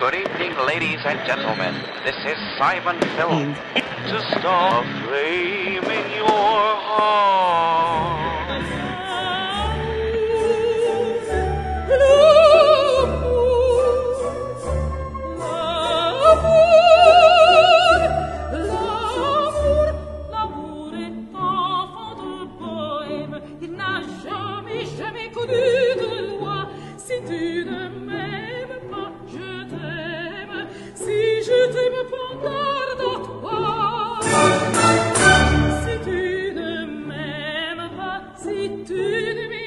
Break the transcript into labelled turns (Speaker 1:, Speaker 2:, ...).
Speaker 1: Good evening, ladies and gentlemen. This is Simon Phil. To start a flame in your heart. Dün